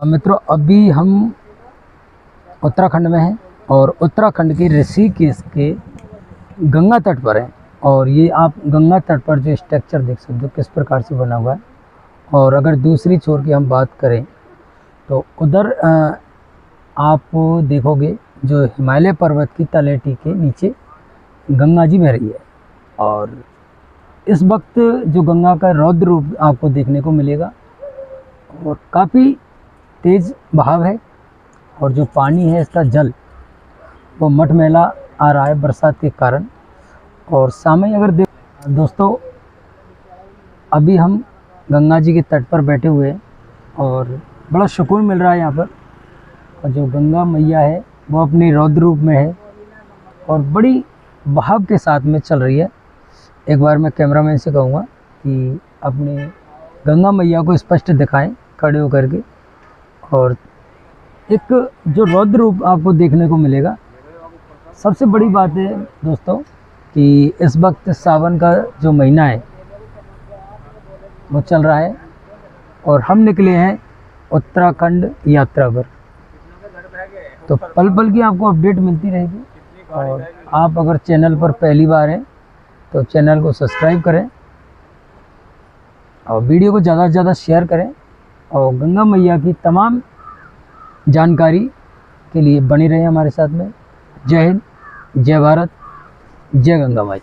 मित्रों, अभी हम उत्तराखंड में हैं और उत्तराखंड के ऋषिकेश के गंगा तट पर हैं। और ये आप गंगा तट पर जो स्ट्रक्चर देख सकते हो, किस प्रकार से बना हुआ है। और अगर दूसरी छोर की हम बात करें तो उधर आप देखोगे, जो हिमालय पर्वत की तलेटी के नीचे गंगा जी बह रही है। और इस वक्त जो गंगा का रौद्र रूप आपको देखने को मिलेगा, और काफ़ी तेज़ बहाव है और जो पानी है इसका जल, वो मटमैला आ रहा है बरसात के कारण। और सामने अगर देख दोस्तों, अभी हम गंगा जी के तट पर बैठे हुए हैं और बड़ा सुकून मिल रहा है यहाँ पर। और जो गंगा मैया है, वो अपने रौद्र रूप में है और बड़ी बहाव के साथ में चल रही है। एक बार मैं कैमरामैन से कहूँगा कि अपने गंगा मैया को स्पष्ट दिखाएँ, खड़े होकर के। और एक जो रौद्र रूप आपको देखने को मिलेगा, सबसे बड़ी बात है दोस्तों कि इस वक्त सावन का जो महीना है, वो चल रहा है और हम निकले हैं उत्तराखंड यात्रा पर। तो पल पल की आपको अपडेट मिलती रहेगी और आप अगर चैनल पर पहली बार हैं तो चैनल को सब्सक्राइब करें और वीडियो को ज़्यादा से ज़्यादा शेयर करें। और गंगा मैया की तमाम जानकारी के लिए बने रहे हमारे साथ में। जय हिंद, जय भारत, जय गंगा माई